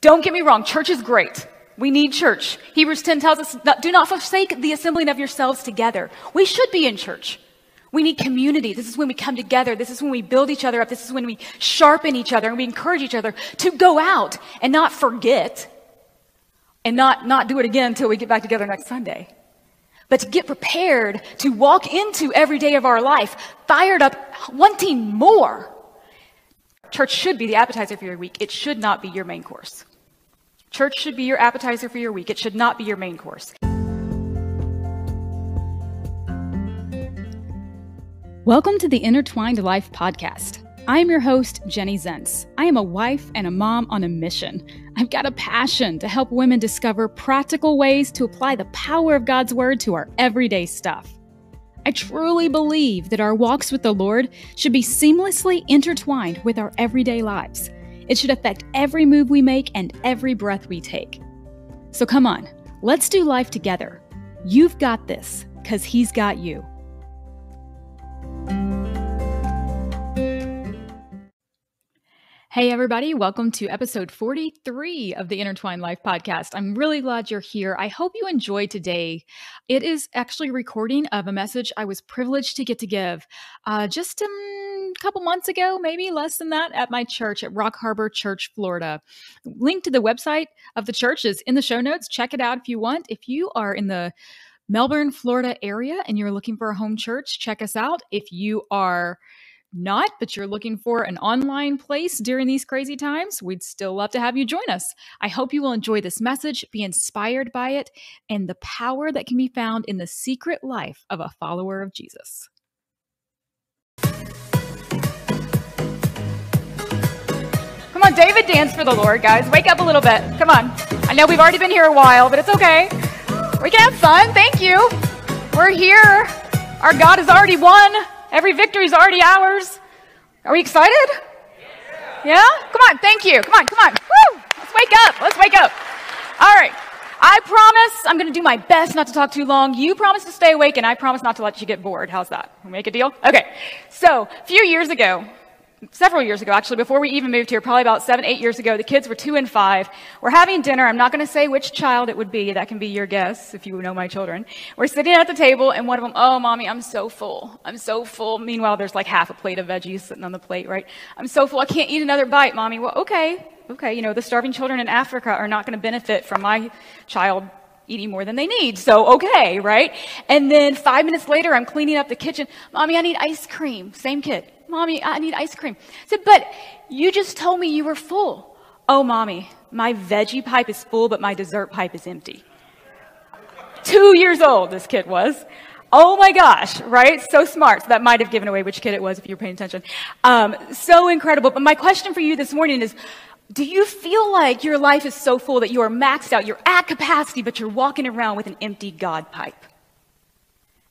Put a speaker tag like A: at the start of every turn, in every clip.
A: Don't get me wrong, church is great. We need church. Hebrews 10 tells us, do not forsake the assembling of yourselves together. We should be in church. We need community. This is when we come together. This is when we build each other up. This is when we sharpen each other and we encourage each other to go out and not forget and not, not do it again until we get back together next Sunday. But to get prepared to walk into every day of our life, fired up, wanting more. Church should be the appetizer for your week. It should not be your main course. Church should be your appetizer for your week. It should not be your main course.
B: Welcome to the Intertwined Life podcast. I am your host, Jenny Zentz. I am a wife and a mom on a mission. I've got a passion to help women discover practical ways to apply the power of God's Word to our everyday stuff. I truly believe that our walks with the Lord should be seamlessly intertwined with our everyday lives. It should affect every move we make and every breath we take. So come on, let's do life together. You've got this, because He's got you. Hey, everybody, welcome to episode 43 of the Intertwined Life podcast. I'm really glad you're here. I hope you enjoyed today. It is actually recording of a message I was privileged to get to give uh, just um, a couple months ago, maybe less than that, at my church at Rock Harbor Church, Florida. Link to the website of the church is in the show notes. Check it out if you want. If you are in the Melbourne, Florida area and you're looking for a home church, check us out. If you are not, but you're looking for an online place during these crazy times, we'd still love to have you join us. I hope you will enjoy this message, be inspired by it, and the power that can be found in the secret life of a follower of Jesus.
A: Come on, David, dance for the Lord, guys. Wake up a little bit. Come on. I know we've already been here a while, but it's okay. We can have fun. Thank you. We're here. Our God has already won. Every victory is already ours. Are we excited? Yeah. Come on. Thank you. Come on. Come on. Woo! Let's wake up. Let's wake up. All right. I promise I'm going to do my best not to talk too long. You promise to stay awake, and I promise not to let you get bored. How's that? Make a deal? Okay. So, a few years ago, several years ago, actually, before we even moved here, probably about seven, eight years ago. The kids were two and five. We're having dinner. I'm not going to say which child it would be. That can be your guess if you know my children. We're sitting at the table, and one of them, oh, mommy, I'm so full. I'm so full. Meanwhile, there's like half a plate of veggies sitting on the plate, right? I'm so full. I can't eat another bite, mommy. Well, okay. Okay. You know, the starving children in Africa are not going to benefit from my child eating more than they need. So, okay, right? And then five minutes later, I'm cleaning up the kitchen. Mommy, I need ice cream. Same kid. Mommy, I need ice cream. I said, But you just told me you were full. Oh, mommy, my veggie pipe is full, but my dessert pipe is empty. Two years old, this kid was. Oh my gosh, right? So smart. So that might have given away which kid it was if you were paying attention. Um, so incredible. But my question for you this morning is do you feel like your life is so full that you are maxed out, you're at capacity, but you're walking around with an empty God pipe?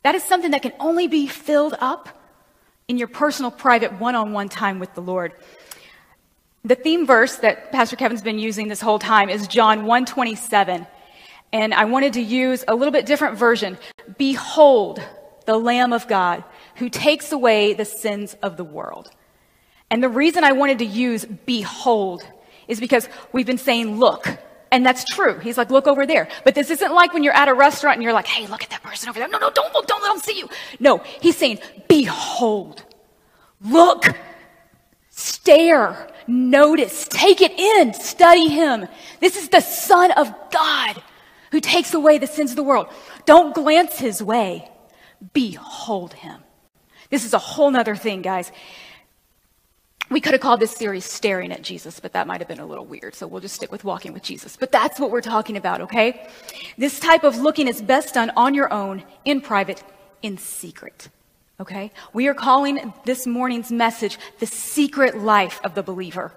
A: That is something that can only be filled up in your personal, private, one on one time with the Lord. The theme verse that Pastor Kevin's been using this whole time is John 127. And I wanted to use a little bit different version. Behold the Lamb of God who takes away the sins of the world. And the reason I wanted to use behold is because we've been saying look. And that's true. He's like, look over there. But this isn't like when you're at a restaurant and you're like, hey, look at that person over there. No, no, don't look, don't let them see you. No, he's saying, behold, look, stare, notice, take it in, study him. This is the Son of God who takes away the sins of the world. Don't glance his way, behold him. This is a whole nother thing, guys. We could have called this series Staring at Jesus, but that might have been a little weird. So we'll just stick with walking with Jesus. But that's what we're talking about, okay? This type of looking is best done on your own, in private, in secret. Okay? We are calling this morning's message the secret life of the believer.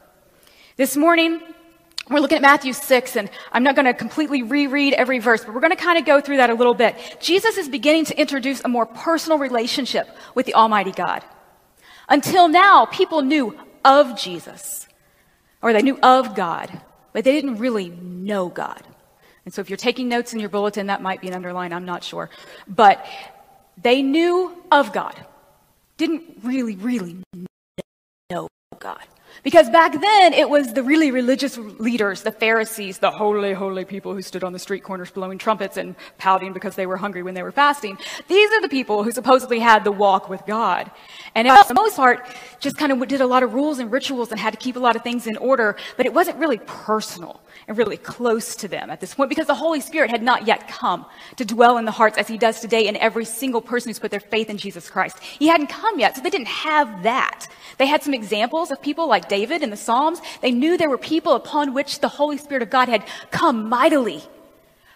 A: This morning, we're looking at Matthew 6, and I'm not going to completely reread every verse, but we're going to kind of go through that a little bit. Jesus is beginning to introduce a more personal relationship with the Almighty God. Until now, people knew of Jesus, or they knew of God, but they didn't really know God. And so if you're taking notes in your bulletin, that might be an underline, I'm not sure. But they knew of God, didn't really, really know God. Because back then, it was the really religious leaders, the Pharisees, the holy, holy people who stood on the street corners blowing trumpets and pouting because they were hungry when they were fasting. These are the people who supposedly had the walk with God. And for the most part, just kind of did a lot of rules and rituals and had to keep a lot of things in order, but it wasn't really personal and really close to them at this point because the Holy Spirit had not yet come to dwell in the hearts as he does today in every single person who's put their faith in Jesus Christ. He hadn't come yet, so they didn't have that. They had some examples of people like David in the Psalms. They knew there were people upon which the Holy Spirit of God had come mightily.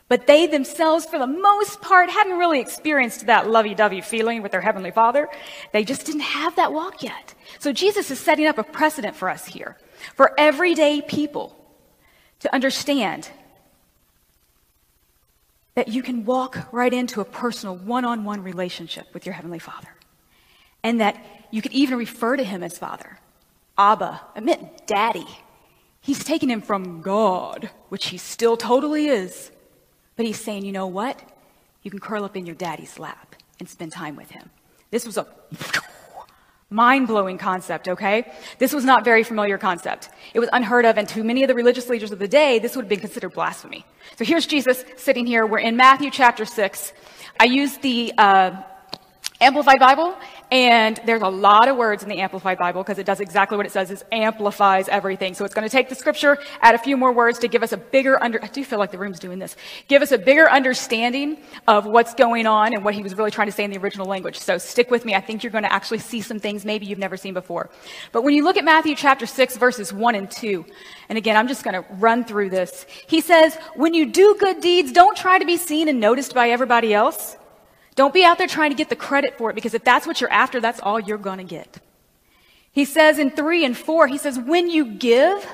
A: But they themselves, for the most part, hadn't really experienced that lovey dovey feeling with their Heavenly Father. They just didn't have that walk yet. So Jesus is setting up a precedent for us here, for everyday people to understand that you can walk right into a personal one on one relationship with your Heavenly Father. And that you could even refer to Him as Father. Abba, I meant Daddy. He's taken him from God, which he still totally is. But he's saying, you know what? You can curl up in your daddy's lap and spend time with him. This was a mind blowing concept, okay? This was not very familiar concept. It was unheard of, and to many of the religious leaders of the day, this would have been considered blasphemy. So here's Jesus sitting here. We're in Matthew chapter 6. I used the uh, Amplified Bible, and there's a lot of words in the Amplified Bible because it does exactly what it says, it amplifies everything. So it's going to take the scripture, add a few more words to give us a bigger under, I do feel like the room's doing this, give us a bigger understanding of what's going on and what he was really trying to say in the original language. So stick with me. I think you're going to actually see some things maybe you've never seen before. But when you look at Matthew chapter 6 verses 1 and 2, and again, I'm just going to run through this. He says, when you do good deeds, don't try to be seen and noticed by everybody else. Don't be out there trying to get the credit for it because if that's what you're after, that's all you're going to get. He says in three and four, he says, when you give,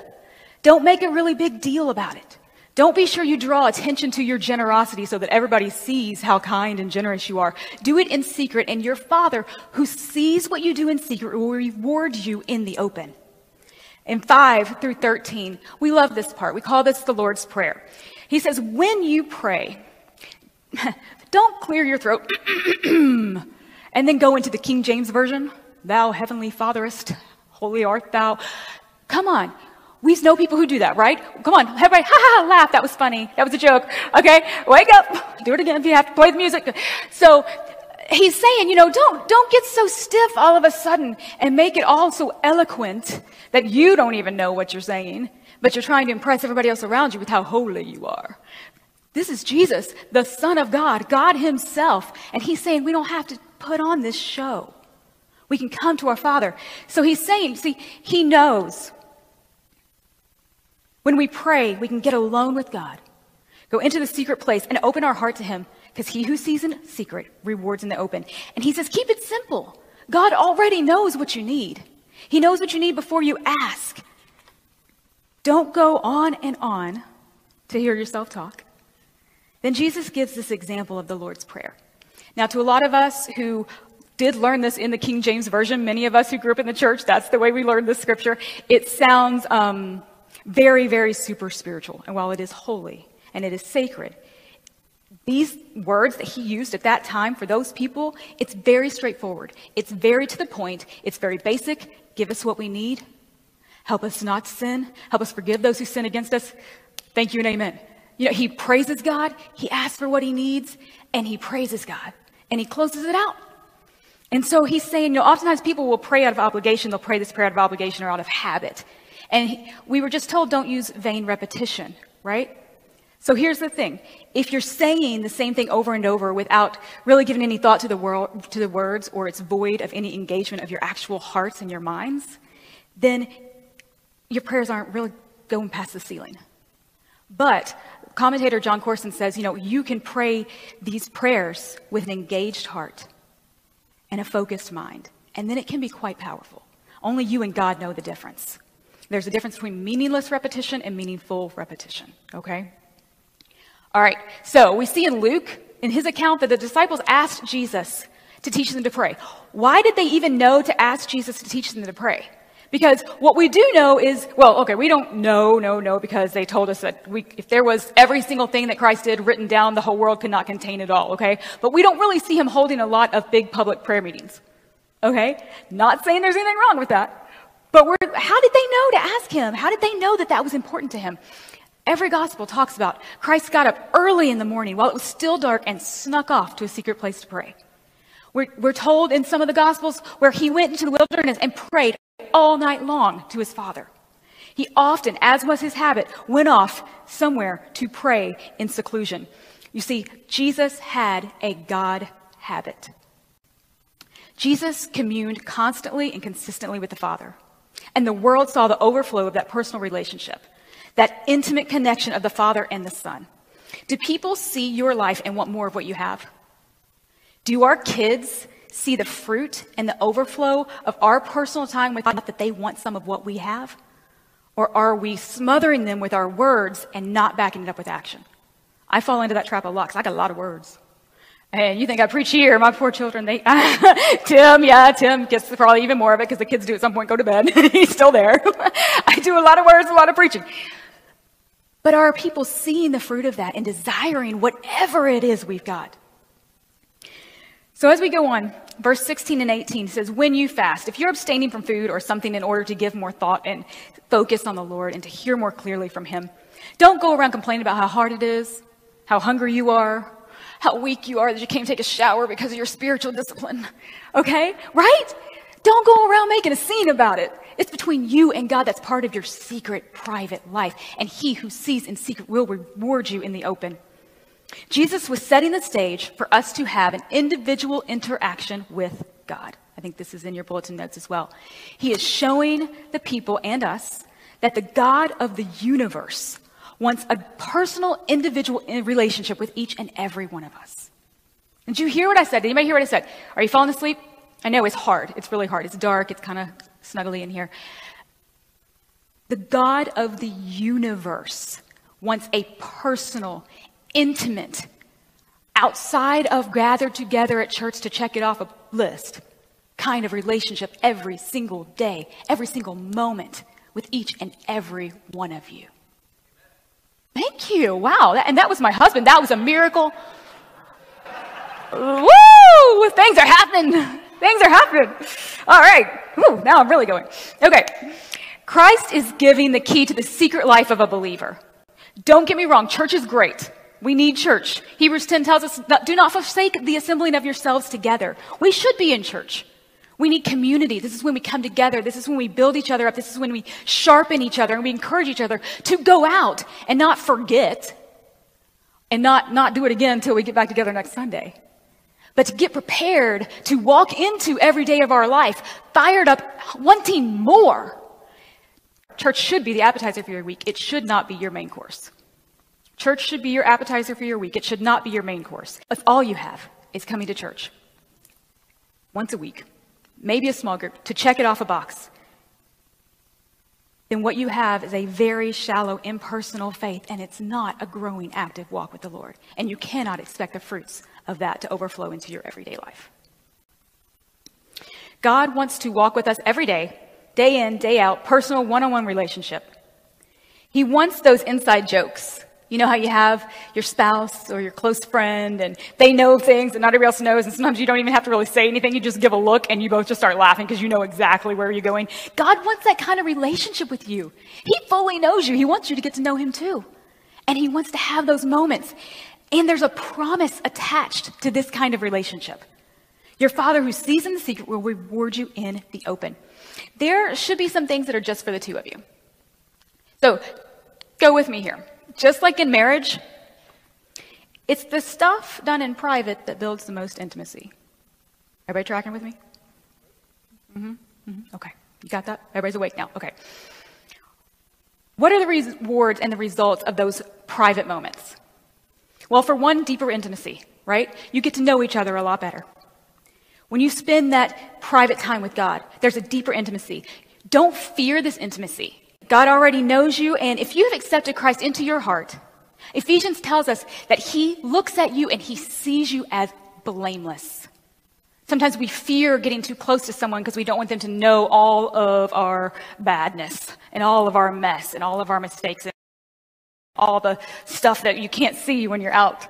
A: don't make a really big deal about it. Don't be sure you draw attention to your generosity so that everybody sees how kind and generous you are. Do it in secret, and your Father, who sees what you do in secret, will reward you in the open. In 5 through 13, we love this part. We call this the Lord's Prayer. He says, When you pray, don't clear your throat and then go into the King James Version. Thou heavenly fatherest, holy art thou. Come on. We know people who do that, right? Come on, everybody, ha ha, laugh. That was funny. That was a joke. Okay, wake up. Do it again if you have to play the music. So he's saying, you know, don't, don't get so stiff all of a sudden and make it all so eloquent that you don't even know what you're saying, but you're trying to impress everybody else around you with how holy you are. This is Jesus, the Son of God, God Himself. And He's saying we don't have to put on this show. We can come to our Father. So He's saying, see, He knows. When we pray, we can get alone with God, go into the secret place, and open our heart to Him, because He who sees in secret rewards in the open. And He says, keep it simple. God already knows what you need, He knows what you need before you ask. Don't go on and on to hear yourself talk. Then Jesus gives this example of the Lord's Prayer. Now, to a lot of us who did learn this in the King James Version, many of us who grew up in the church, that's the way we learned this scripture, it sounds um, very, very super spiritual. And while it is holy and it is sacred, these words that he used at that time for those people, it's very straightforward. It's very to the point. It's very basic. Give us what we need. Help us not sin. Help us forgive those who sin against us. Thank you and amen. You know, he praises God, he asks for what he needs, and he praises God, and he closes it out. And so he's saying, you know, oftentimes people will pray out of obligation. They'll pray this prayer out of obligation or out of habit. And he, we were just told don't use vain repetition, right? So here's the thing. If you're saying the same thing over and over without really giving any thought to the, world, to the words or it's void of any engagement of your actual hearts and your minds, then your prayers aren't really going past the ceiling. But commentator Jon Courson says, you know, you can pray these prayers with an engaged heart and a focused mind, and then it can be quite powerful. Only you and God know the difference. There's a difference between meaningless repetition and meaningful repetition, okay? All right, so we see in Luke, in his account, that the disciples asked Jesus to teach them to pray. Why did they even know to ask Jesus to teach them to pray? Because what we do know is, well, okay, we don't know, no, no, because they told us that we, if there was every single thing that Christ did written down, the whole world could not contain it all, okay? But we don't really see him holding a lot of big public prayer meetings, okay? Not saying there's anything wrong with that. But we're, how did they know to ask him? How did they know that that was important to him? Every gospel talks about Christ got up early in the morning while it was still dark and snuck off to a secret place to pray. We're, we're told in some of the gospels where he went into the wilderness and prayed all night long to his father. He often, as was his habit, went off somewhere to pray in seclusion. You see, Jesus had a God habit. Jesus communed constantly and consistently with the Father. And the world saw the overflow of that personal relationship, that intimate connection of the Father and the Son. Do people see your life and want more of what you have? Do our kids see the fruit and the overflow of our personal time with God that they want some of what we have? Or are we smothering them with our words and not backing it up with action? I fall into that trap a lot because I got a lot of words. And you think I preach here, my poor children, they, Tim, yeah, Tim gets probably even more of it because the kids do at some point go to bed. He's still there. I do a lot of words, a lot of preaching. But are people seeing the fruit of that and desiring whatever it is we've got? So as we go on, verse 16 and 18 says, When you fast, if you're abstaining from food or something in order to give more thought and focus on the Lord and to hear more clearly from Him, don't go around complaining about how hard it is, how hungry you are, how weak you are that you can't take a shower because of your spiritual discipline. Okay? Right? Don't go around making a scene about it. It's between you and God that's part of your secret, private life. And He who sees in secret will reward you in the open. Jesus was setting the stage for us to have an individual interaction with God. I think this is in your bulletin notes as well. He is showing the people and us that the God of the universe wants a personal, individual eh, relationship with each and every one of us. Did you hear what I said? Did anybody hear what I said? Are you falling asleep? I know it's hard. It's really hard. It's dark. It's kind of snuggly in here. The God of the universe wants a personal, intimate, outside of gathered together at church to check it off a list kind of relationship every single day, every single moment with each and every one of you. Thank you. Wow. That, and that was my husband. That was a miracle. Woo! Things are happening. Things are happening. All right. Ooh, now I'm really going. Okay. Christ is giving the key to the secret life of a believer. Don't get me wrong. Church is great. We need church. Hebrews 10 tells us, do not forsake the assembling of yourselves together. We should be in church. We need community. This is when we come together. This is when we build each other up. This is when we sharpen each other and we encourage each other to go out and not forget and not, not do it again until we get back together next Sunday. But to get prepared to walk into every day of our life, fired up, wanting more. Church should be the appetizer for your week. It should not be your main course. Church should be your appetizer for your week. It should not be your main course. If all you have is coming to church once a week, maybe a small group, to check it off a box, then what you have is a very shallow, impersonal faith, and it's not a growing, active walk with the Lord. And you cannot expect the fruits of that to overflow into your everyday life. God wants to walk with us every day, day in, day out, personal one on one relationship. He wants those inside jokes you know how you have your spouse or your close friend and they know things and not everybody else knows, and sometimes you don't even have to really say anything. You just give a look and you both just start laughing because you know exactly where you're going. God wants that kind of relationship with you. He fully knows you. He wants you to get to know Him too. And He wants to have those moments. And there's a promise attached to this kind of relationship. Your Father who sees in the secret will reward you in the open. There should be some things that are just for the two of you. So go with me here. Just like in marriage, it's the stuff done in private that builds the most intimacy. Everybody tracking with me? Mm-hmm. mm-hmm. Okay. You got that? Everybody's awake now. Okay. What are the rewards and the results of those private moments? Well, for one, deeper intimacy, right? You get to know each other a lot better. When you spend that private time with God, there's a deeper intimacy. Don't fear this intimacy. God already knows you, and if you have accepted Christ into your heart, Ephesians tells us that He looks at you and He sees you as blameless. Sometimes we fear getting too close to someone because we don't want them to know all of our badness and all of our mess and all of our mistakes and all the stuff that you can't see when you're out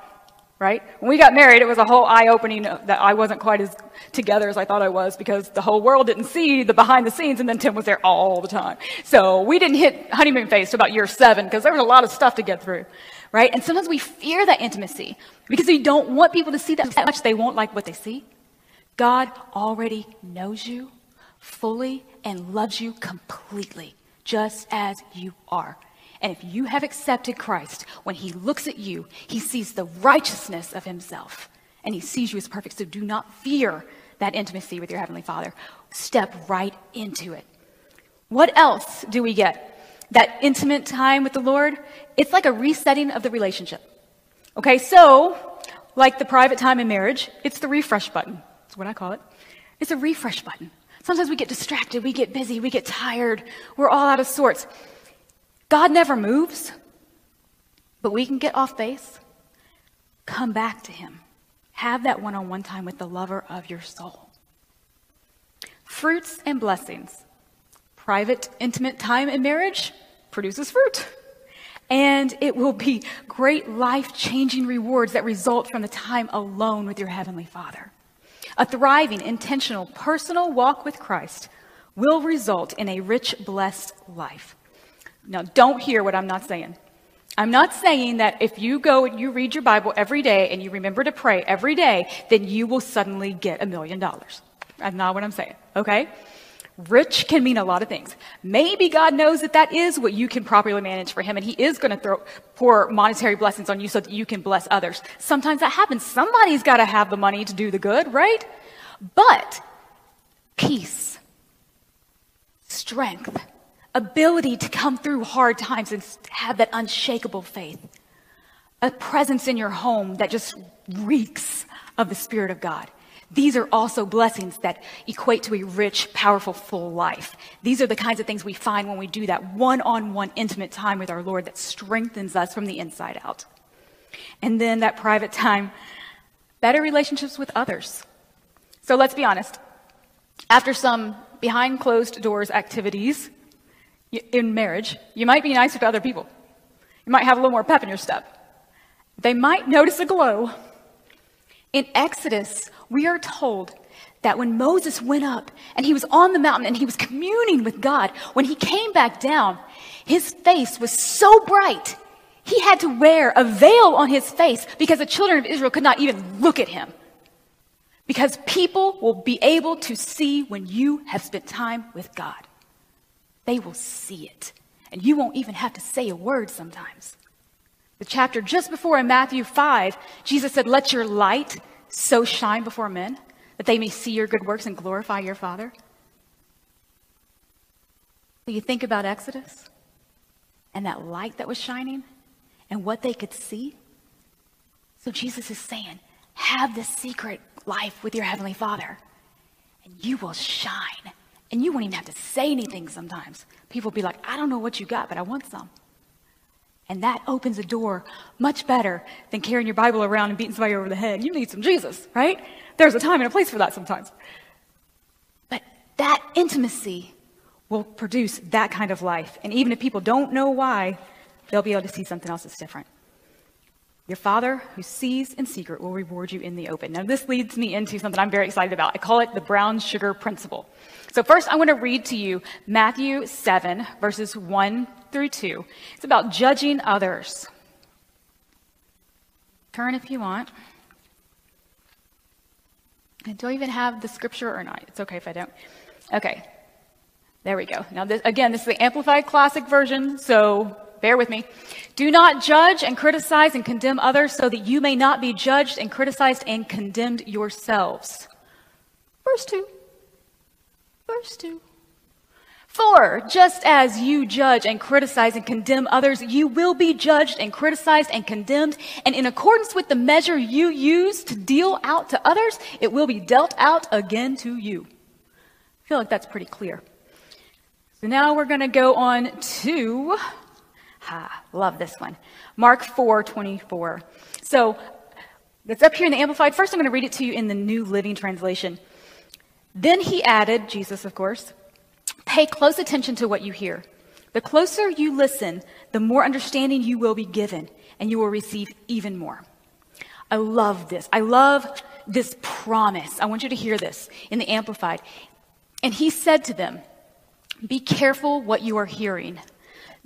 A: right? When we got married, it was a whole eye opening that I wasn't quite as together as I thought I was because the whole world didn't see the behind the scenes, and then Tim was there all the time. So we didn't hit honeymoon phase till about year seven because there was a lot of stuff to get through, right? And sometimes we fear that intimacy because we don't want people to see that much. They won't like what they see. God already knows you fully and loves you completely, just as you are. And if you have accepted Christ, when he looks at you, he sees the righteousness of himself and he sees you as perfect. So do not fear that intimacy with your Heavenly Father. Step right into it. What else do we get? That intimate time with the Lord, it's like a resetting of the relationship. Okay, so like the private time in marriage, it's the refresh button. That's what I call it. It's a refresh button. Sometimes we get distracted, we get busy, we get tired, we're all out of sorts. God never moves, but we can get off base, come back to Him, have that one on one time with the lover of your soul. Fruits and blessings. Private, intimate time in marriage produces fruit. And it will be great life changing rewards that result from the time alone with your Heavenly Father. A thriving, intentional, personal walk with Christ will result in a rich, blessed life. Now, don't hear what I'm not saying. I'm not saying that if you go and you read your Bible every day and you remember to pray every day, then you will suddenly get a million dollars. That's not what I'm saying, okay? Rich can mean a lot of things. Maybe God knows that that is what you can properly manage for Him, and He is going to throw pour monetary blessings on you so that you can bless others. Sometimes that happens. Somebody's got to have the money to do the good, right? But peace, strength, ability to come through hard times and have that unshakable faith. A presence in your home that just reeks of the Spirit of God. These are also blessings that equate to a rich, powerful, full life. These are the kinds of things we find when we do that one on one intimate time with our Lord that strengthens us from the inside out. And then that private time, better relationships with others. So let's be honest. After some behind closed doors activities, in marriage, you might be nicer to other people. You might have a little more pep in your step. They might notice a glow. In Exodus, we are told that when Moses went up and he was on the mountain and he was communing with God, when he came back down, his face was so bright, he had to wear a veil on his face because the children of Israel could not even look at him. Because people will be able to see when you have spent time with God. They will see it. And you won't even have to say a word sometimes. The chapter just before in Matthew 5, Jesus said, Let your light so shine before men that they may see your good works and glorify your Father. So you think about Exodus and that light that was shining and what they could see. So Jesus is saying, have this secret life with your Heavenly Father, and you will shine and you won't even have to say anything sometimes. People will be like, I don't know what you got, but I want some. And that opens a door much better than carrying your Bible around and beating somebody over the head. You need some Jesus, right? There's a time and a place for that sometimes. But that intimacy will produce that kind of life. And even if people don't know why, they'll be able to see something else that's different. Your Father who sees in secret will reward you in the open. Now, this leads me into something I'm very excited about. I call it the brown sugar principle. So, first, I want to read to you Matthew 7, verses 1 through 2. It's about judging others. Turn if you want. I don't even have the scripture or not? It's okay if I don't. Okay. There we go. Now, this, again, this is the Amplified Classic version, so bear with me. Do not judge and criticize and condemn others so that you may not be judged and criticized and condemned yourselves. Verse 2. Verse 2. For just as you judge and criticize and condemn others, you will be judged and criticized and condemned. And in accordance with the measure you use to deal out to others, it will be dealt out again to you. I feel like that's pretty clear. So now we're going to go on to love this one. Mark 4 24. So it's up here in the Amplified. First, I'm going to read it to you in the New Living Translation. Then he added, Jesus, of course, pay close attention to what you hear. The closer you listen, the more understanding you will be given, and you will receive even more. I love this. I love this promise. I want you to hear this in the Amplified. And he said to them, Be careful what you are hearing.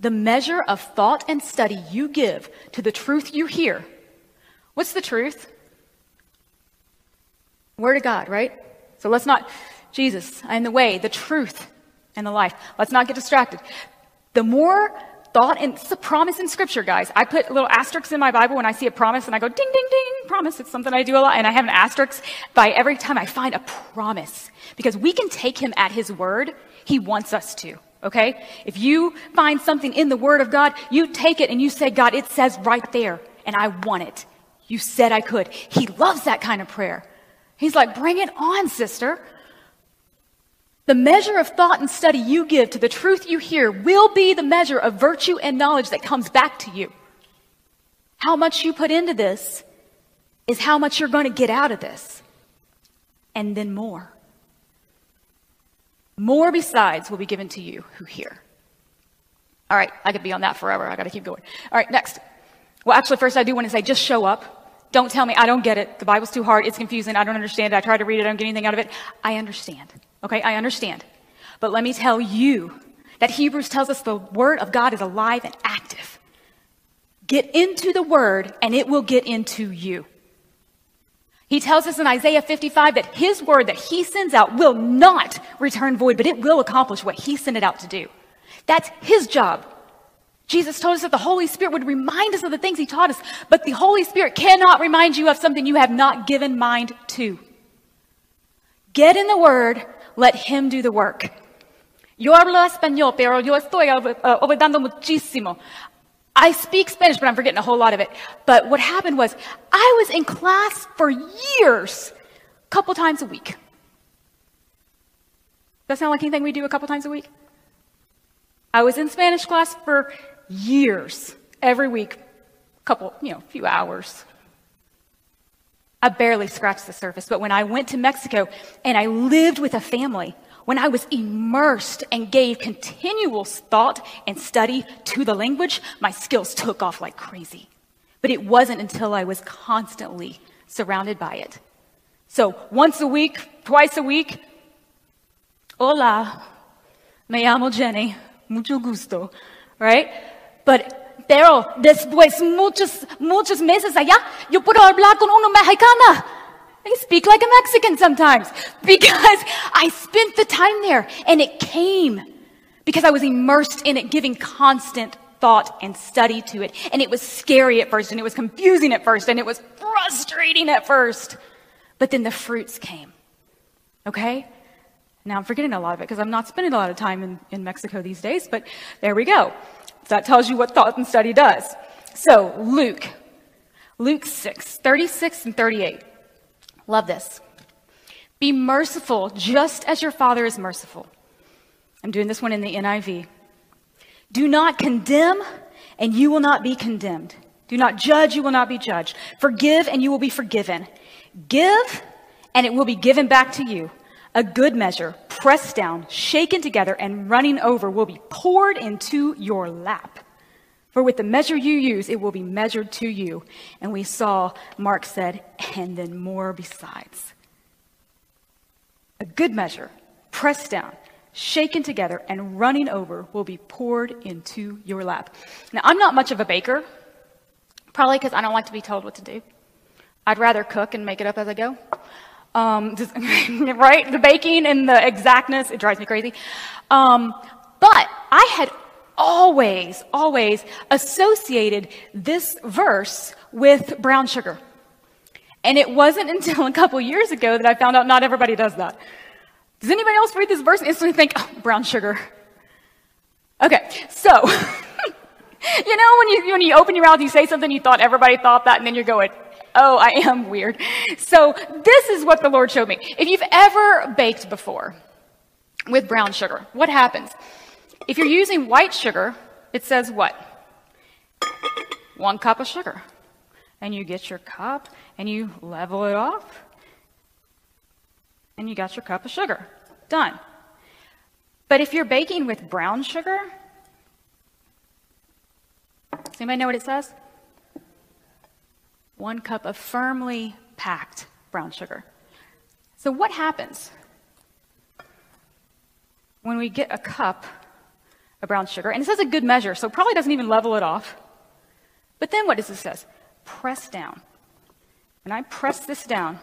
A: The measure of thought and study you give to the truth you hear. What's the truth? Word of God, right? So let's not, Jesus, I am the way, the truth, and the life. Let's not get distracted. The more thought, and it's a promise in Scripture, guys. I put little asterisks in my Bible when I see a promise, and I go ding, ding, ding, promise. It's something I do a lot, and I have an asterisk by every time I find a promise. Because we can take him at his word. He wants us to. Okay? If you find something in the Word of God, you take it and you say, God, it says right there, and I want it. You said I could. He loves that kind of prayer. He's like, bring it on, sister. The measure of thought and study you give to the truth you hear will be the measure of virtue and knowledge that comes back to you. How much you put into this is how much you're going to get out of this. And then more. More besides will be given to you who hear. All right, I could be on that forever. I got to keep going. All right, next. Well, actually, first, I do want to say just show up. Don't tell me I don't get it. The Bible's too hard. It's confusing. I don't understand it. I try to read it. I don't get anything out of it. I understand. Okay, I understand. But let me tell you that Hebrews tells us the Word of God is alive and active. Get into the Word, and it will get into you. He tells us in Isaiah 55 that His Word that He sends out will not return void, but it will accomplish what He sent it out to do. That's His job. Jesus told us that the Holy Spirit would remind us of the things He taught us, but the Holy Spirit cannot remind you of something you have not given mind to. Get in the Word, let Him do the work. Yo hablo español, pero yo estoy uh, olvidando muchísimo. I speak Spanish, but I'm forgetting a whole lot of it. But what happened was, I was in class for years, a couple times a week. Does that sound like anything we do a couple times a week? I was in Spanish class for years, every week, a couple, you know, a few hours. I barely scratched the surface, but when I went to Mexico and I lived with a family, when I was immersed and gave continual thought and study to the language, my skills took off like crazy. But it wasn't until I was constantly surrounded by it. So once a week, twice a week, hola, me llamo Jenny, mucho gusto, right? But, pero después muchos, muchos meses allá, yo puedo hablar con una mexicana. I speak like a Mexican sometimes because I spent the time there and it came because I was immersed in it, giving constant thought and study to it. And it was scary at first and it was confusing at first and it was frustrating at first. But then the fruits came. Okay? Now I'm forgetting a lot of it because I'm not spending a lot of time in, in Mexico these days, but there we go. That tells you what thought and study does. So, Luke, Luke 6, 36 and 38. Love this. Be merciful just as your Father is merciful. I'm doing this one in the NIV. Do not condemn, and you will not be condemned. Do not judge, you will not be judged. Forgive, and you will be forgiven. Give, and it will be given back to you. A good measure, pressed down, shaken together, and running over will be poured into your lap. For with the measure you use, it will be measured to you. And we saw, Mark said, and then more besides. A good measure, pressed down, shaken together, and running over will be poured into your lap. Now, I'm not much of a baker, probably because I don't like to be told what to do. I'd rather cook and make it up as I go. Um, just, right? The baking and the exactness, it drives me crazy. Um, but I had always, always associated this verse with brown sugar. And it wasn't until a couple years ago that I found out not everybody does that. Does anybody else read this verse and instantly think, oh, brown sugar? Okay, so, you know, when you, when you open your mouth, you say something, you thought everybody thought that, and then you're going, oh, I am weird. So this is what the Lord showed me. If you've ever baked before with brown sugar, what happens? If you're using white sugar, it says what? One cup of sugar. And you get your cup and you level it off, and you got your cup of sugar. Done. But if you're baking with brown sugar, does anybody know what it says? One cup of firmly packed brown sugar. So, what happens when we get a cup of brown sugar? And it says a good measure, so it probably doesn't even level it off. But then what does it say? Press down. And I press this down,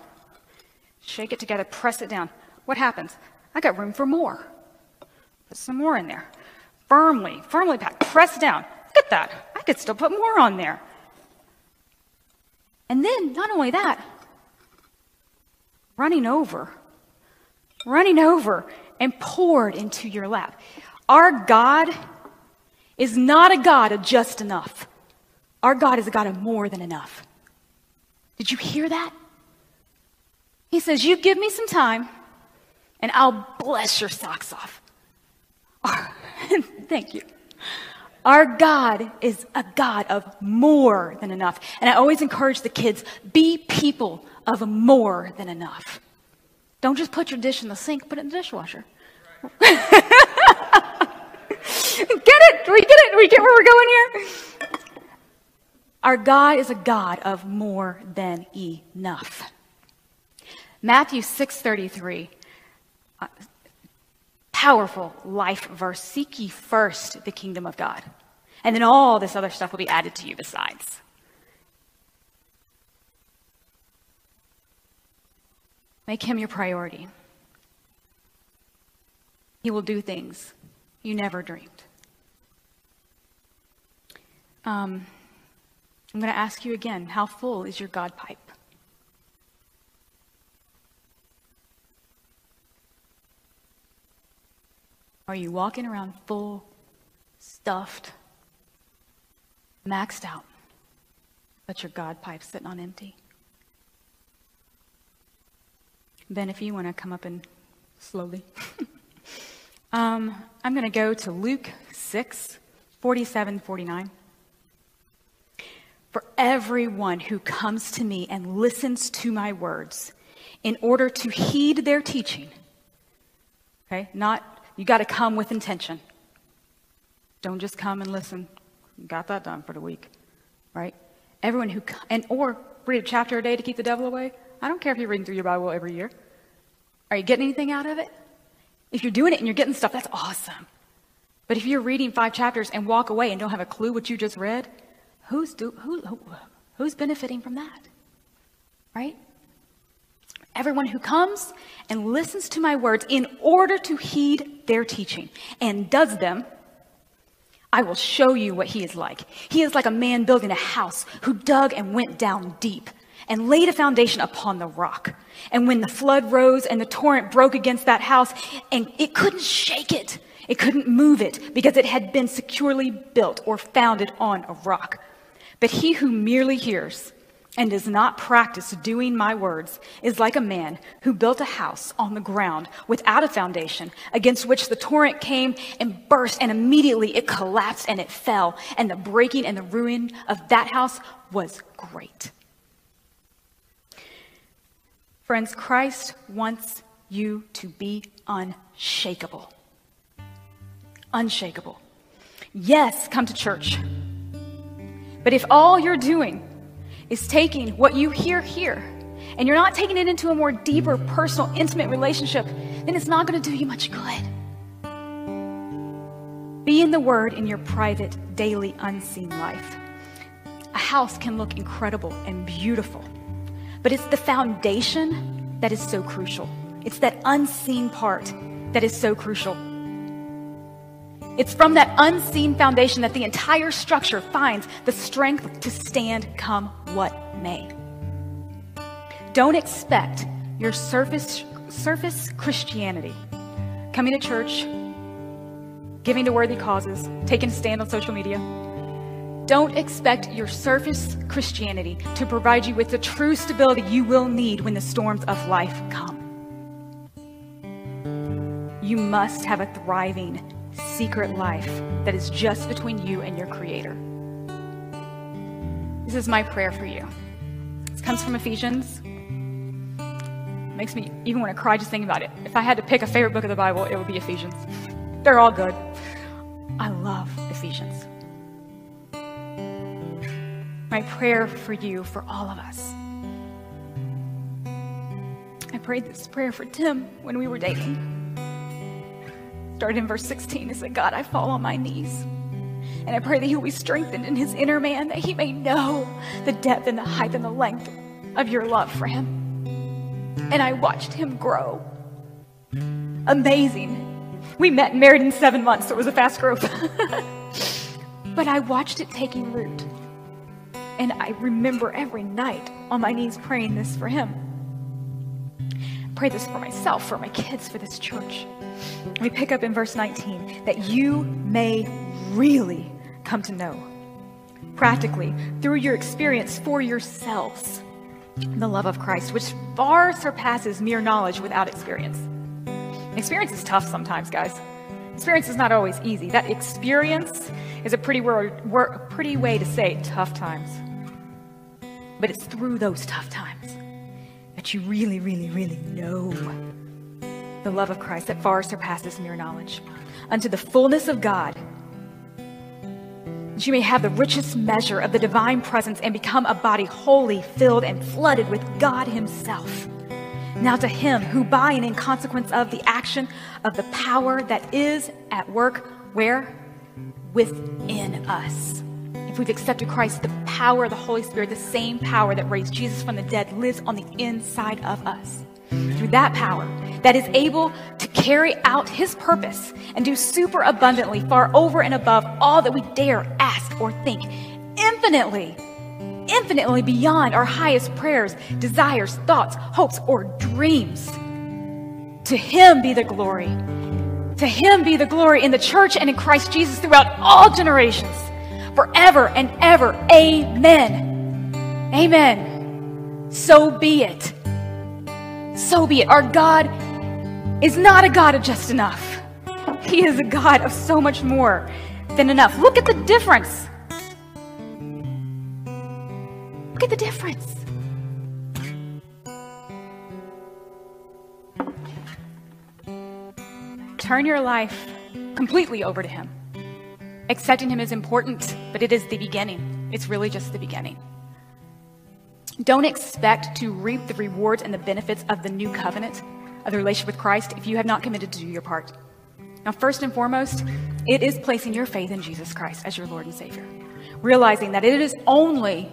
A: shake it together, press it down. What happens? I got room for more. Put some more in there. Firmly, firmly packed, press down. Look at that. I could still put more on there. And then, not only that, running over, running over and poured into your lap. Our God is not a God of just enough. Our God is a God of more than enough. Did you hear that? He says, You give me some time, and I'll bless your socks off. Thank you. Our God is a God of more than enough. And I always encourage the kids be people of more than enough. Don't just put your dish in the sink, put it in the dishwasher. get it? We get it? We get where we're going here? Our God is a God of more than enough. Matthew 6:33 uh, powerful life verse seek ye first the kingdom of God and then all this other stuff will be added to you besides. Make him your priority. He will do things you never dreamed. Um, I'm going to ask you again how full is your God pipe? Are you walking around full, stuffed, maxed out, but your God pipe's sitting on empty. Ben, if you want to come up and slowly. um, I'm going to go to Luke 6, 47, 49. For everyone who comes to me and listens to my words in order to heed their teaching, okay, not, you got to come with intention. Don't just come and listen Got that done for the week, right? Everyone who, and or read a chapter a day to keep the devil away. I don't care if you're reading through your Bible every year. Are you getting anything out of it? If you're doing it and you're getting stuff, that's awesome. But if you're reading five chapters and walk away and don't have a clue what you just read, who's, do, who, who, who's benefiting from that? Right? Everyone who comes and listens to my words in order to heed their teaching and does them I will show you what he is like. He is like a man building a house who dug and went down deep and laid a foundation upon the rock. And when the flood rose and the torrent broke against that house, and it couldn't shake it, it couldn't move it because it had been securely built or founded on a rock. But he who merely hears and does not practice doing my words is like a man who built a house on the ground without a foundation, against which the torrent came and burst, and immediately it collapsed and it fell, and the breaking and the ruin of that house was great. Friends, Christ wants you to be unshakable. Unshakable. Yes, come to church. But if all you're doing is taking what you hear here and you're not taking it into a more deeper, personal, intimate relationship, then it's not going to do you much good. Be in the Word in your private, daily, unseen life. A house can look incredible and beautiful, but it's the foundation that is so crucial. It's that unseen part that is so crucial. It's from that unseen foundation that the entire structure finds the strength to stand come what may. Don't expect your surface, surface Christianity, coming to church, giving to worthy causes, taking a stand on social media. Don't expect your surface Christianity to provide you with the true stability you will need when the storms of life come. You must have a thriving, secret life that is just between you and your Creator. This is my prayer for you. This comes from Ephesians. It makes me even want to cry just thinking about it. If I had to pick a favorite book of the Bible, it would be Ephesians. They're all good. I love Ephesians. My prayer for you, for all of us. I prayed this prayer for Tim when we were dating. Started in verse 16. It said, God, I fall on my knees. And I pray that he will be strengthened in his inner man, that he may know the depth and the height and the length of your love for him. And I watched him grow. Amazing. We met and married in seven months, so it was a fast growth. but I watched it taking root. And I remember every night on my knees praying this for him. Pray this for myself, for my kids, for this church. We pick up in verse 19 that you may really come to know, practically, through your experience for yourselves, the love of Christ, which far surpasses mere knowledge without experience. Experience is tough sometimes, guys. Experience is not always easy. That experience is a pretty, word, word, pretty way to say tough times. But it's through those tough times you really, really, really know the love of Christ that far surpasses mere knowledge. Unto the fullness of God, that you may have the richest measure of the divine presence and become a body wholly filled and flooded with God Himself. Now, to Him who, by and in consequence of the action of the power that is at work, where? Within us if we've accepted Christ, the power of the Holy Spirit, the same power that raised Jesus from the dead, lives on the inside of us. Through that power that is able to carry out his purpose and do super abundantly, far over and above all that we dare ask or think, infinitely, infinitely beyond our highest prayers, desires, thoughts, hopes, or dreams. To him be the glory. To him be the glory in the church and in Christ Jesus throughout all generations forever and ever. Amen. Amen. So be it. So be it. Our God is not a God of just enough. He is a God of so much more than enough. Look at the difference. Look at the difference. Turn your life completely over to Him. Accepting Him is important, but it is the beginning. It's really just the beginning. Don't expect to reap the rewards and the benefits of the new covenant, of the relationship with Christ, if you have not committed to do your part. Now, first and foremost, it is placing your faith in Jesus Christ as your Lord and Savior. Realizing that it is only,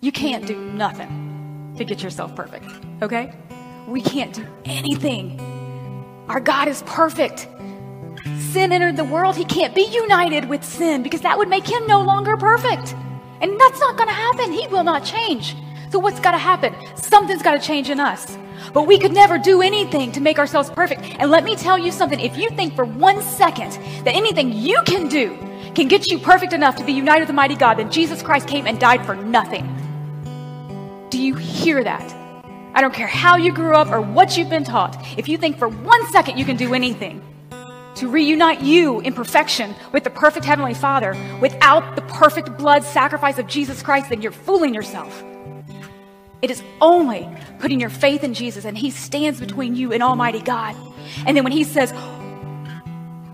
A: you can't do nothing to get yourself perfect, okay? We can't do anything. Our God is perfect sin entered the world, he can't be united with sin because that would make him no longer perfect. And that's not going to happen. He will not change. So, what's got to happen? Something's got to change in us. But we could never do anything to make ourselves perfect. And let me tell you something if you think for one second that anything you can do can get you perfect enough to be united with the mighty God, then Jesus Christ came and died for nothing. Do you hear that? I don't care how you grew up or what you've been taught. If you think for one second you can do anything, to reunite you in perfection with the perfect Heavenly Father without the perfect blood sacrifice of Jesus Christ, then you're fooling yourself. It is only putting your faith in Jesus, and He stands between you and Almighty God. And then when He says,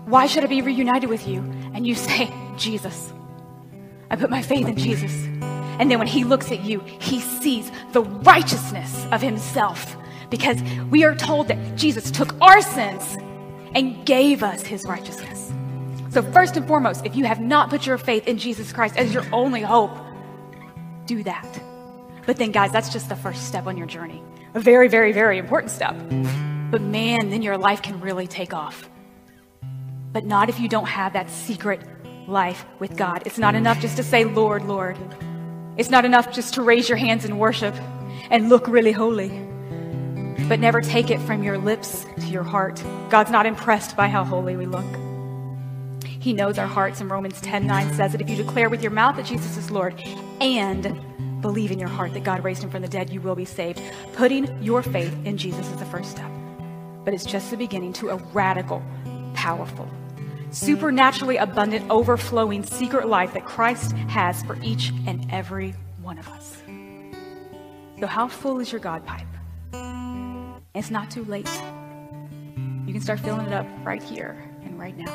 A: Why should I be reunited with you? And you say, Jesus. I put my faith in Jesus. And then when He looks at you, He sees the righteousness of Himself because we are told that Jesus took our sins and gave us his righteousness. So, first and foremost, if you have not put your faith in Jesus Christ as your only hope, do that. But then, guys, that's just the first step on your journey. A very, very, very important step. But man, then your life can really take off. But not if you don't have that secret life with God. It's not enough just to say, Lord, Lord. It's not enough just to raise your hands in worship and look really holy but never take it from your lips to your heart. God's not impressed by how holy we look. He knows our hearts, and Romans 10 9 says that if you declare with your mouth that Jesus is Lord and believe in your heart that God raised him from the dead, you will be saved. Putting your faith in Jesus is the first step. But it's just the beginning to a radical, powerful, supernaturally abundant, overflowing secret life that Christ has for each and every one of us. So, how full is your God pipe? it's not too late. You can start filling it up right here and right now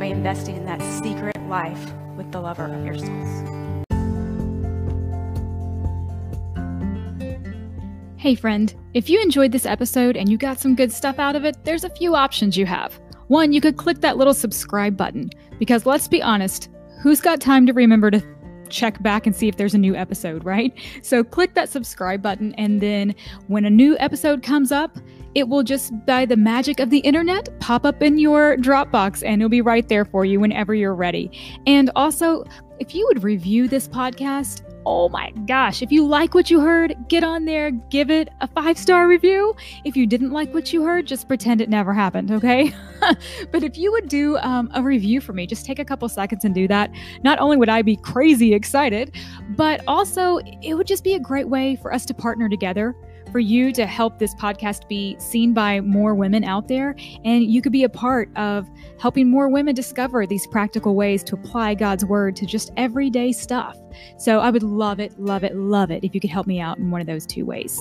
A: by investing in that secret life with the lover of your souls.
B: Hey, friend, if you enjoyed this episode and you got some good stuff out of it, there's a few options you have. One, you could click that little subscribe button, because let's be honest, who's got time to remember to check back and see if there's a new episode, right? So click that subscribe button, and then when a new episode comes up, it will just, by the magic of the internet, pop up in your Dropbox and it'll be right there for you whenever you're ready. And also, if you would review this podcast, oh my gosh, if you like what you heard, get on there, give it a five star review. If you didn't like what you heard, just pretend it never happened, okay? but if you would do um, a review for me, just take a couple seconds and do that. Not only would I be crazy excited, but also it would just be a great way for us to partner together for you to help this podcast be seen by more women out there. And you could be a part of helping more women discover these practical ways to apply God's word to just everyday stuff. So I would love it, love it, love it if you could help me out in one of those two ways.